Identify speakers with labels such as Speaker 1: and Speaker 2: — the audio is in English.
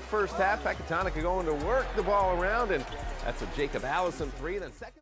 Speaker 1: First half, Pecatonica going to work the ball around, and that's a Jacob Allison three. Then second.